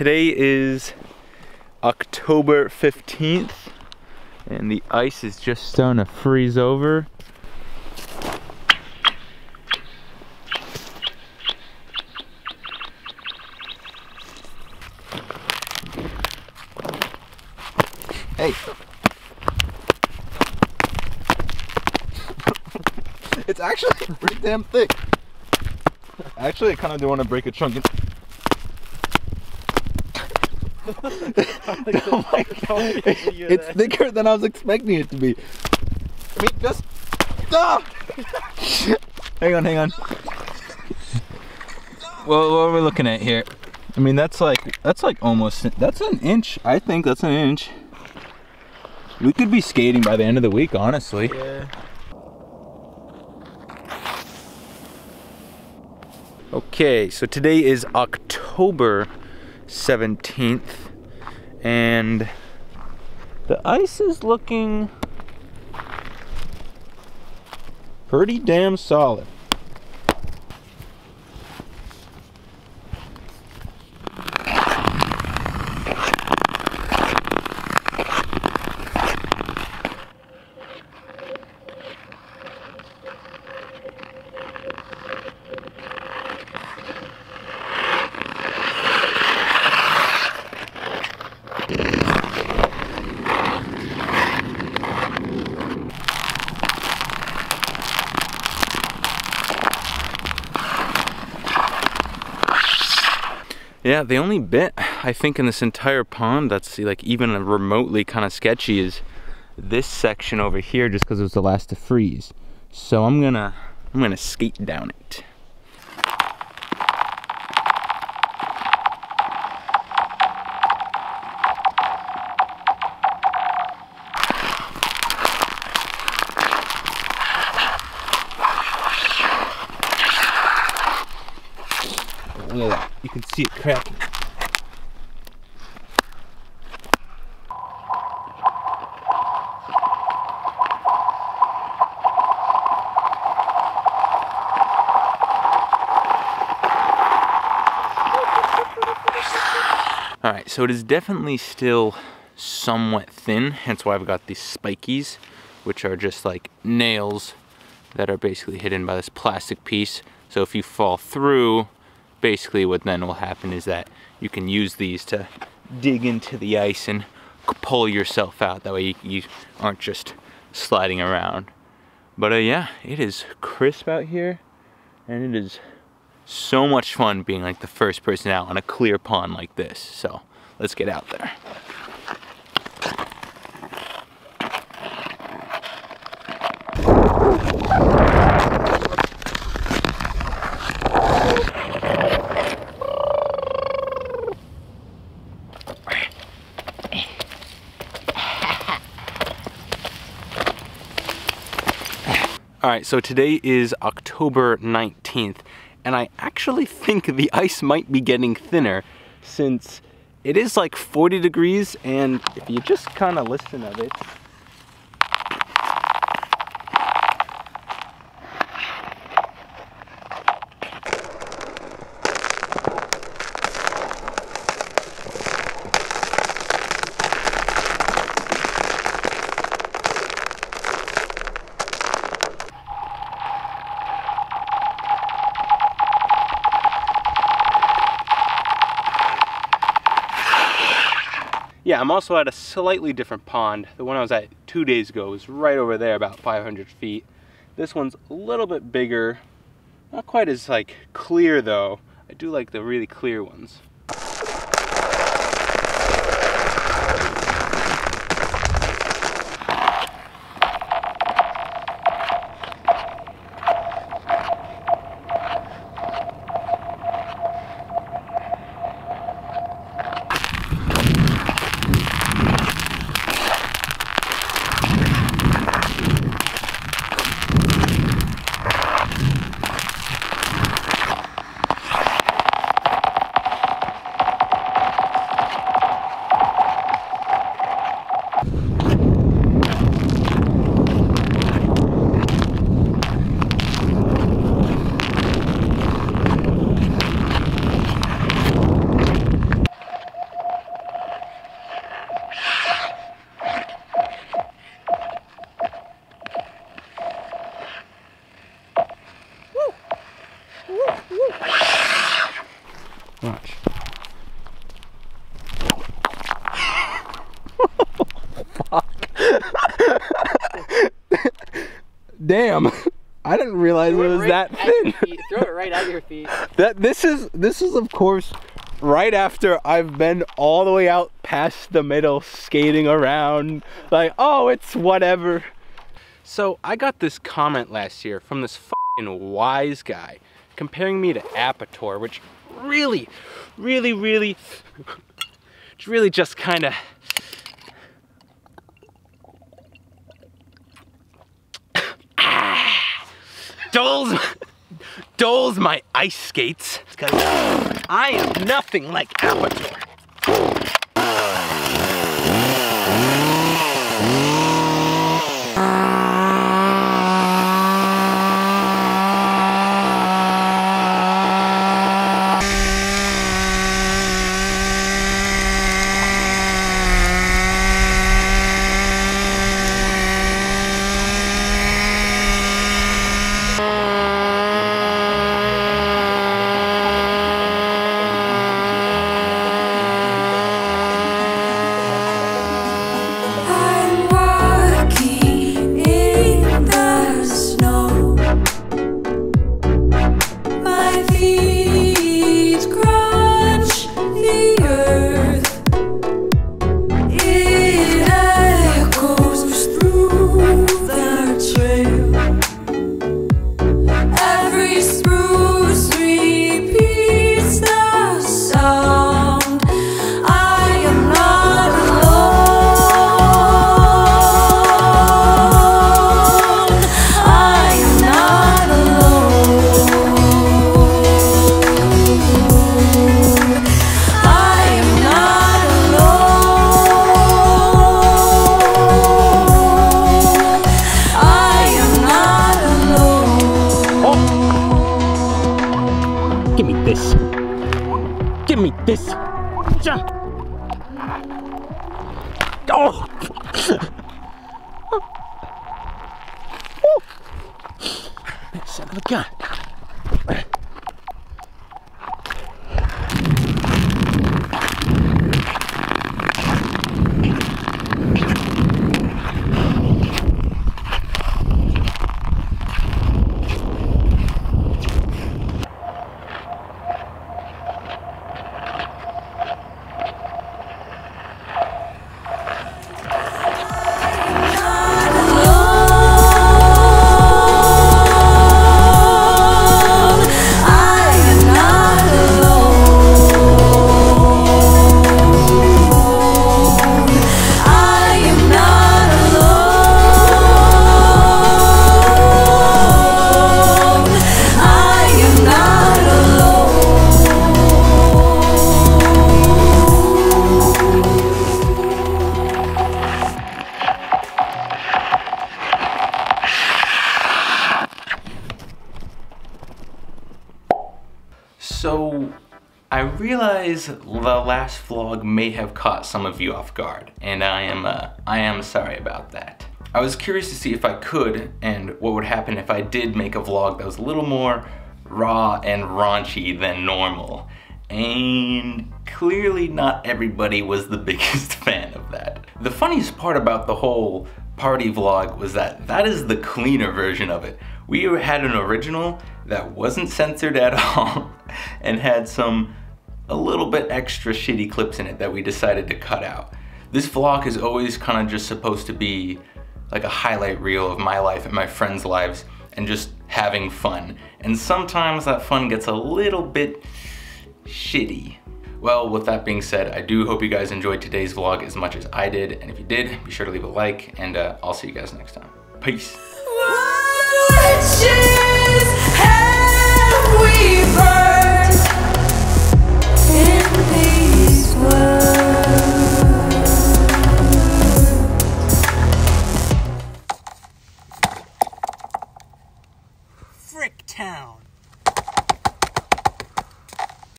today is October 15th and the ice is just starting to freeze over. Hey. it's actually pretty damn thick. Actually, I kind of do want to break a chunk. In- oh my god. It's thicker than I was expecting it to be. I mean, just. Ah! hang on, hang on. Well, what are we looking at here? I mean, that's like that's like almost that's an inch. I think that's an inch. We could be skating by the end of the week, honestly. Yeah. Okay, so today is October 17th and the ice is looking pretty damn solid. Yeah, the only bit I think in this entire pond that's like even remotely kind of sketchy is this section over here just because it was the last to freeze. So I'm gonna I'm gonna skate down it. Look at that. You can see it cracking. All right, so it is definitely still somewhat thin, hence why I've got these spikies, which are just like nails that are basically hidden by this plastic piece. So if you fall through, basically what then will happen is that you can use these to dig into the ice and pull yourself out. That way you, you aren't just sliding around. But uh, yeah, it is crisp out here and it is so much fun being like the first person out on a clear pond like this. So let's get out there. All right, so today is October 19th, and I actually think the ice might be getting thinner since it is like 40 degrees, and if you just kind of listen of it, Yeah, I'm also at a slightly different pond. The one I was at two days ago was right over there, about 500 feet. This one's a little bit bigger. Not quite as like clear though. I do like the really clear ones. Damn. I didn't realize it was that thin. Throw it right at your feet. That this is this is of course right after I've been all the way out past the middle skating around like oh it's whatever. So I got this comment last year from this fucking wise guy comparing me to Apetor which really really really it's really just kind of dulls, dulls my ice skates. I am nothing like Apetor. This. Give me this. Oh. Son of a gun. I realize the last vlog may have caught some of you off guard, and I am, uh, I am sorry about that. I was curious to see if I could, and what would happen if I did make a vlog that was a little more raw and raunchy than normal. And clearly not everybody was the biggest fan of that. The funniest part about the whole party vlog was that that is the cleaner version of it. We had an original that wasn't censored at all and had some a little bit extra shitty clips in it that we decided to cut out. This vlog is always kind of just supposed to be like a highlight reel of my life and my friends' lives and just having fun. And sometimes that fun gets a little bit shitty. Well, with that being said, I do hope you guys enjoyed today's vlog as much as I did. And if you did, be sure to leave a like and uh, I'll see you guys next time. Peace.